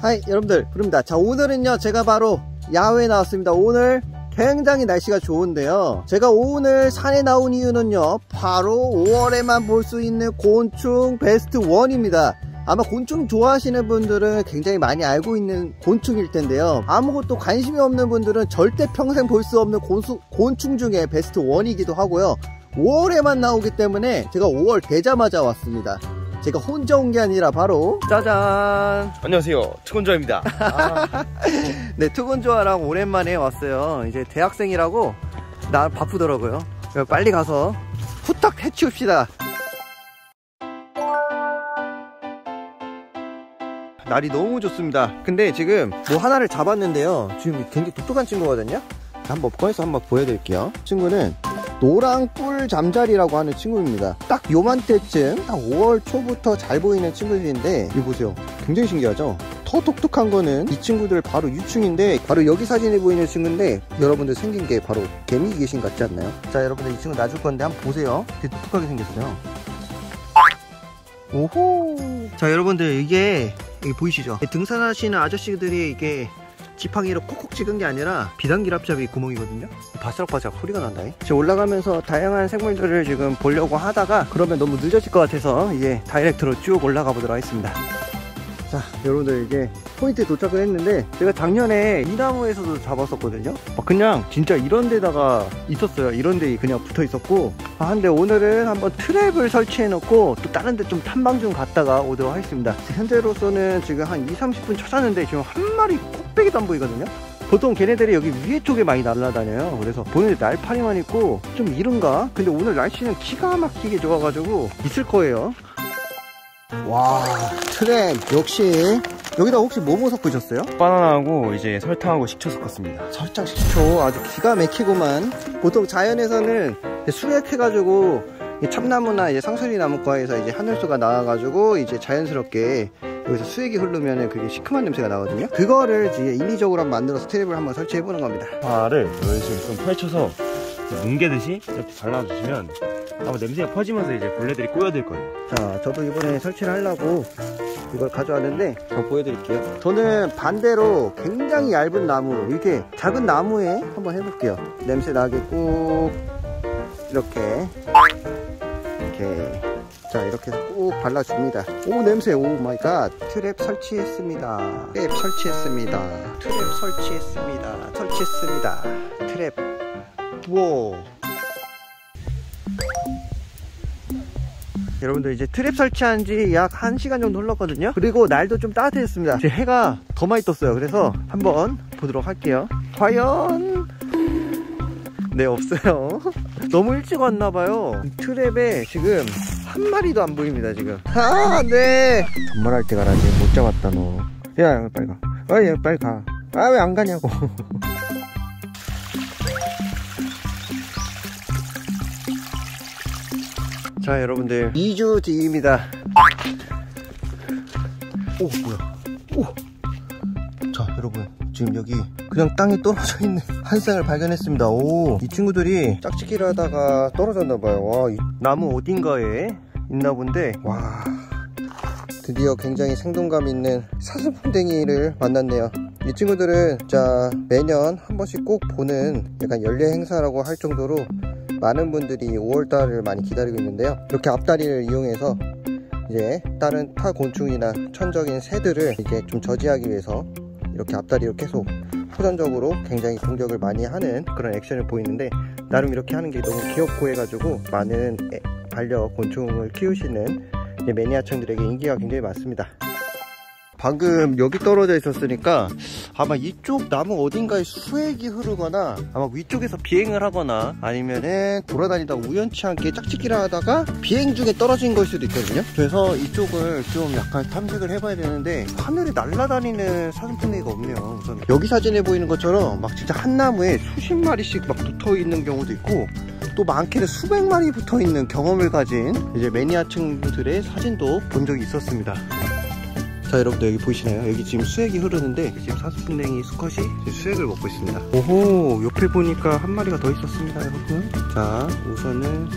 하이 여러분들. 부릅니다. 자 오늘은요 제가 바로 야외에 나왔습니다. 오늘 굉장히 날씨가 좋은데요. 제가 오늘 산에 나온 이유는요 바로 5월에만 볼 수 있는 곤충 베스트 1입니다. 아마 곤충 좋아하시는 분들은 굉장히 많이 알고 있는 곤충일 텐데요. 아무것도 관심이 없는 분들은 절대 평생 볼 수 없는 곤수, 곤충 중에 베스트 1이기도 하고요. 5월에만 나오기 때문에 제가 5월 되자마자 왔습니다 제가 혼자 온 게 아니라 바로 짜잔. 안녕하세요. 특원자입니다. 아. 네 투곤조아랑 오랜만에 왔어요. 이제 대학생이라고 나 바쁘더라고요. 빨리 가서 후딱 해치웁시다. 날이 너무 좋습니다. 근데 지금 뭐 하나를 잡았는데요. 지금 굉장히 똑똑한 친구거든요. 한번 꺼내서 한번 보여드릴게요. 친구는 노랑꿀 잠자리라고 하는 친구입니다. 딱 요맘때쯤 딱 5월 초부터 잘 보이는 친구들인데 이거 보세요. 굉장히 신기하죠? 더 독특한 거는 이 친구들 바로 유충인데 바로 여기 사진에 보이는 친구인데 여러분들 생긴 게 바로 개미 귀신 같지 않나요? 자 여러분들 이 친구 놔줄 건데 한번 보세요. 되게 독특하게 생겼어요. 오호! 자 여러분들 이게 이게 보이시죠? 등산하시는 아저씨들이 이게 지팡이로 콕콕 찍은 게 아니라 비단길앞잡이 구멍이거든요. 바스락바스락 소리가 난다 지금 올라가면서 다양한 생물들을 지금 보려고 하다가 그러면 너무 늦어질 것 같아서 이제 direct로 쭉 올라가 보도록 하겠습니다. 자 여러분들 이제 포인트에 도착을 했는데 제가 작년에 이 나무에서도 잡았었거든요. 그냥 진짜 이런 데다가 있었어요. 이런 데 그냥 붙어 있었고 아 근데 오늘은 한번 트랩을 설치해 놓고 또 다른 데 좀 탐방 좀 갔다가 오도록 하겠습니다. 현재로서는 지금 한 2, 30분 찾았는데 지금 한 마리 코빼기도 안 보이거든요? 보통 걔네들이 여기 위에 쪽에 많이 날아다녀요. 그래서 보는데 날파리만 있고 좀 이른가? 근데 오늘 날씨는 기가 막히게 좋아가지고 있을 거예요. 와 트랩 역시. 여기다 혹시 뭐뭐 섞으셨어요? 바나나하고 이제 설탕하고 식초 섞었습니다. 설탕 식초 아주 기가 막히구만. 보통 자연에서는 수액해가지고 참나무나 이제 상수리 나무과에서 이제 하늘수가 나와가지고 이제 자연스럽게 여기서 수액이 흐르면 그게 시큼한 냄새가 나거든요. 그거를 이제 인위적으로 만들어서 트랩을 한번 설치해 보는 겁니다. 파를 이런 식으로 좀 펼쳐서 뭉개듯이 이렇게 발라주시면 아마 냄새가 퍼지면서 이제 벌레들이 꼬여들 거예요. 자 저도 이번에 설치를 하려고 이걸 가져왔는데 한번 보여드릴게요. 저는 반대로 굉장히 얇은 나무 이렇게 작은 나무에 한번 해볼게요. 냄새 나게 꾹 이렇게. 이렇게 자 이렇게 해서 꾹 발라줍니다. 오 냄새. Oh my God. 트랩 설치했습니다. 트랩 설치했습니다. 트랩 설치했습니다. 설치했습니다. 트랩. 우와 여러분들 이제 트랩 설치한 지 약 1시간 정도 흘렀거든요. 그리고 날도 좀 따뜻해졌습니다. 제 해가 더 많이 떴어요. 그래서 한번 보도록 할게요. 과연? 네 없어요. 너무 일찍 왔나봐요. 트랩에 지금 한 마리도 안 보입니다 지금. 아네. 반말할 때 가라 지금 못 잡았다 너야 빨리 가. 아야 빨리 가아 왜 안 가냐고. 자 여러분들. 2주 뒤입니다. 오 뭐야? 오 자 여러분 지금 여기 그냥 땅에 떨어져 있는 한 쌍을 발견했습니다. 오 이 친구들이 짝짓기를 하다가 떨어졌나봐요. 와 이 나무 어딘가에 있나 본데 와 드디어 굉장히 생동감 있는 사슴풍뎅이를 만났네요. 이 친구들은 자 매년 한 번씩 꼭 보는 약간 연례 행사라고 할 정도로 많은 분들이 5월달을 많이 기다리고 있는데요. 이렇게 앞다리를 이용해서 이제 다른 타 곤충이나 천적인 새들을 이제 좀 저지하기 위해서 이렇게 앞다리로 계속 호전적으로 굉장히 공격을 많이 하는 그런 액션을 보이는데 나름 이렇게 하는 게 너무 귀엽고 해가지고 많은 반려 곤충을 키우시는 매니아층들에게 인기가 굉장히 많습니다 방금 여기 떨어져 있었으니까 아마 이쪽 나무 어딘가에 수액이 흐르거나 아마 위쪽에서 비행을 하거나 아니면은 돌아다니다 우연치 않게 짝짓기를 하다가 비행 중에 떨어진 걸 수도 있거든요. 그래서 이쪽을 좀 약간 탐색을 해봐야 되는데 하늘에 날아다니는 사슴풍뎅이가 없네요 우선. 여기 사진에 보이는 것처럼 막 진짜 한 나무에 수십 마리씩 막 붙어 있는 경우도 있고 또 많게는 수백 마리 붙어 있는 경험을 가진 이제 매니아층들의 사진도 본 적이 있었습니다 자 여러분들 여기 보이시나요? 여기 지금 수액이 흐르는데 지금 사슴풍뎅이 수컷이 수액을 먹고 있습니다. 오호 옆에 보니까 한 마리가 더 있었습니다 여러분. 자 우선은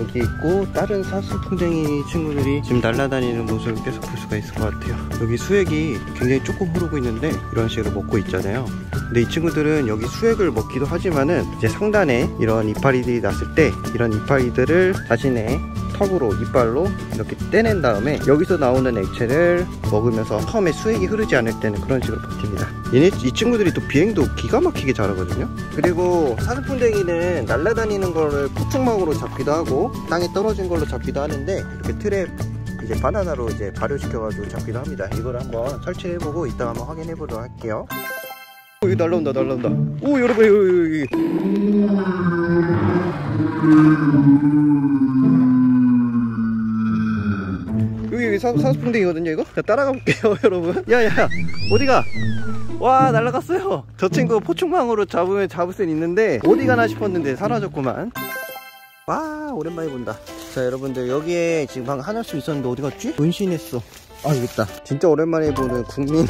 여기 있고 다른 사슴풍뎅이 친구들이 지금 날아다니는 모습을 계속 볼 수가 있을 것 같아요. 여기 수액이 굉장히 조금 흐르고 있는데 이런 식으로 먹고 있잖아요. 근데 이 친구들은 여기 수액을 먹기도 하지만은 이제 상단에 이런 이파리들이 났을 때 이런 이파리들을 자신의 턱으로 이빨로 이렇게 떼낸 다음에 여기서 나오는 액체를 먹으면서 처음에 수액이 흐르지 않을 때는 그런 식으로 버팁니다. 얘네 이 친구들이 또 비행도 기가 막히게 잘하거든요. 그리고 사슴풍뎅이는 날아다니는 거를 포충망으로 잡기도 하고 땅에 떨어진 걸로 잡기도 하는데 이렇게 트랩 이제 바나나로 이제 발효시켜가지고 잡기도 합니다. 이걸 한번 설치해보고 이따 한번 확인해보도록 할게요. 오, 여기 날라온다 날라온다. 오 여러분 여기 여기 여기 사, 사슴풍뎅이거든요 이거? 자 따라가 볼게요 여러분. 야야 어디가? 와 날라갔어요. 저 친구 포충망으로 잡으면 잡을 수는 있는데 어디 가나 싶었는데 사라졌구만. 와 오랜만에 본다. 자 여러분들 여기에 지금 방금 하늘수 있었는데 어디 갔지? 은신했어. 아 여기 있다. 진짜 오랜만에 보는 국민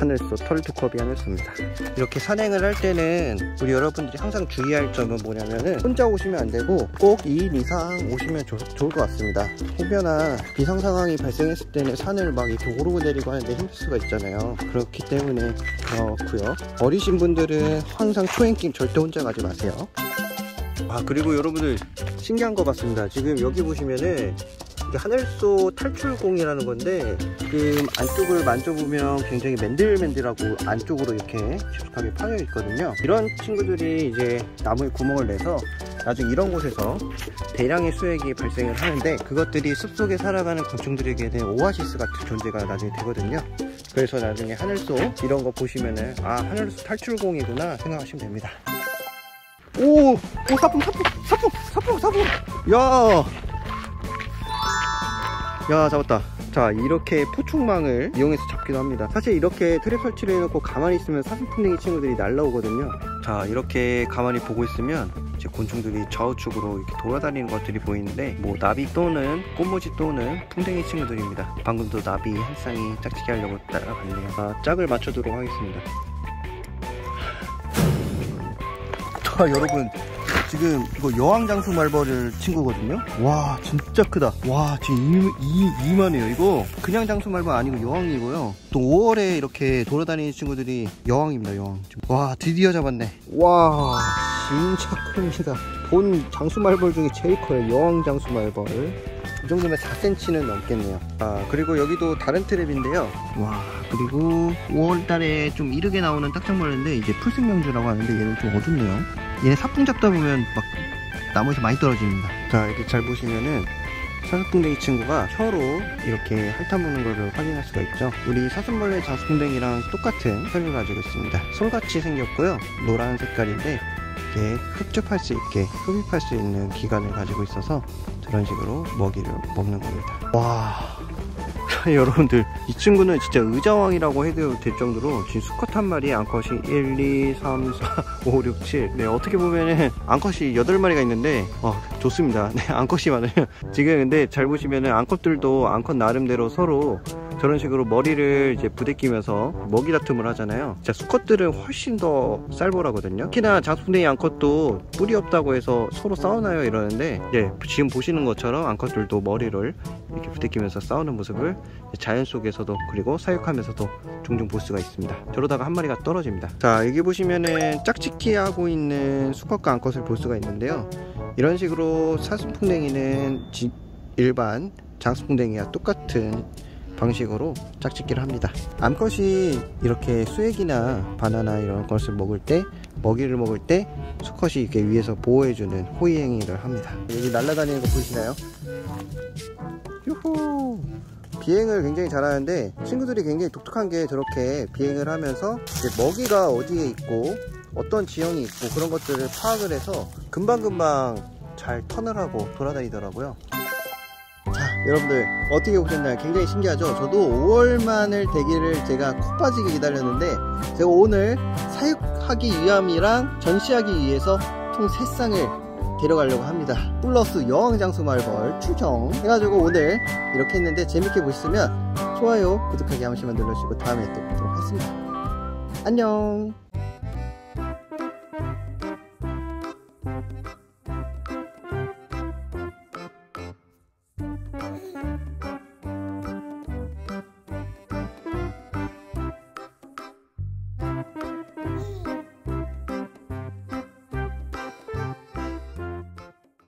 하늘소 털두컵이 하늘소입니다. 이렇게 산행을 할 때는 우리 여러분들이 항상 주의할 점은 뭐냐면은 혼자 오시면 안 되고 꼭 2인 이상 오시면 조, 좋을 것 같습니다. 혹여나 비상 상황이 발생했을 때는 산을 막 이렇게 오르고 내리고 하는데 힘들 수가 있잖아요. 그렇기 때문에 그렇고요. 어리신 분들은 항상 초행길 절대 혼자 가지 마세요. 아 그리고 여러분들 신기한 거 같습니다. 지금 여기 보시면은 하늘소 탈출공이라는 건데 지금 안쪽을 만져보면 굉장히 맨들맨들하고 안쪽으로 이렇게 깊숙하게 파여 있거든요. 이런 친구들이 이제 나무에 구멍을 내서 나중에 이런 곳에서 대량의 수액이 발생을 하는데 그것들이 숲속에 살아가는 곤충들에게 는 오아시스 같은 존재가 나중에 되거든요. 그래서 나중에 하늘소 이런 거 보시면은 아 하늘소 탈출공이구나 생각하시면 됩니다. 오, 오 사품 사품 사품 사품 사품. 야, 야 잡았다. 자 이렇게 포충망을 이용해서 잡기도 합니다. 사실 이렇게 트랩 설치를 해놓고 가만히 있으면 사슴풍뎅이 친구들이 날라오거든요. 자 이렇게 가만히 보고 있으면 이제 곤충들이 좌우측으로 이렇게 돌아다니는 것들이 보이는데 뭐 나비 또는 꽃무지 또는 풍뎅이 친구들입니다. 방금도 나비 한 쌍이 짝짓기 하려고 따라갔네요. 아, 짝을 맞춰도록 하겠습니다. 자 여러분 지금 이거 여왕장수 말벌을 친구거든요? 와 진짜 크다. 와 지금 이, 이, 이만해요 이거. 그냥 장수 말벌 아니고 여왕이고요. 또 5월에 이렇게 돌아다니는 친구들이 여왕입니다 여왕. 와 드디어 잡았네. 와 진짜 큽니다. 본 장수 말벌 중에 제일 커요 여왕 장수 말벌. 이 정도면 4cm는 넘겠네요. 아 그리고 여기도 다른 트랩인데요. 와 그리고 5월달에 좀 이르게 나오는 딱정벌레인데 이제 풀생명주라고 하는데 얘는 좀 어둡네요 얘네 사풍 잡다 보면 막 나무에서 많이 떨어집니다. 자 이렇게 잘 보시면은 사슴풍뎅이 친구가 혀로 이렇게 핥아먹는 것을 확인할 수가 있죠. 우리 사슴벌레 장수풍뎅이랑 똑같은 혀를 가지고 있습니다. 솔같이 생겼고요. 노란 색깔인데 이게 흡접할 수 있게 흡입할 수 있는 기관을 가지고 있어서 저런 식으로 먹이를 먹는 겁니다. 와 여러분들 이 친구는 진짜 의자왕이라고 해도 될 정도로 지금 수컷 한 마리에 암컷이 1, 2, 3, 4, 5, 6, 7 네, 어떻게 보면은 암컷이 8마리가 있는데 어, 좋습니다. 네, 암컷이 많아요. 지금 근데 잘 보시면은 암컷들도 암컷 나름대로 서로 저런 식으로 머리를 이제 부대끼면서 먹이 다툼을 하잖아요. 자 수컷들은 훨씬 더 쌀벌하거든요. 특히나 장수풍뎅이 암컷도 뿔이 없다고 해서 서로 싸우나요? 이러는데 예, 지금 보시는 것처럼 암컷들도 머리를 이렇게 부대끼면서 싸우는 모습을 자연 속에서도 그리고 사육하면서도 종종 볼 수가 있습니다. 저러다가 한 마리가 떨어집니다. 자 여기 보시면은 짝짓기 하고 있는 수컷과 암컷을 볼 수가 있는데요. 이런 식으로 사슴풍뎅이는 지- 일반 장수풍뎅이와 똑같은 방식으로 짝짓기를 합니다. 암컷이 이렇게 수액이나 바나나 이런 것을 먹을 때 먹이를 먹을 때 수컷이 이렇게 위에서 보호해주는 호위 행위를 합니다. 여기 날아다니는 거 보이시나요? 유후! 비행을 굉장히 잘하는데 친구들이 굉장히 독특한 게 저렇게 비행을 하면서 먹이가 어디에 있고 어떤 지형이 있고 그런 것들을 파악을 해서 금방금방 잘 턴을 하고 돌아다니더라고요. 자 여러분들 어떻게 보셨나요? 굉장히 신기하죠? 저도 5월만을 되기를 제가 코 빠지게 기다렸는데 제가 오늘 사육하기 위함이랑 전시하기 위해서 총 3쌍을 데려가려고 합니다. 플러스 여왕장수 말벌 추정 해가지고 오늘 이렇게 했는데 재밌게 보셨으면 좋아요 구독하기 한 번씩만 눌러주시고 다음에 또 보도록 하겠습니다. 안녕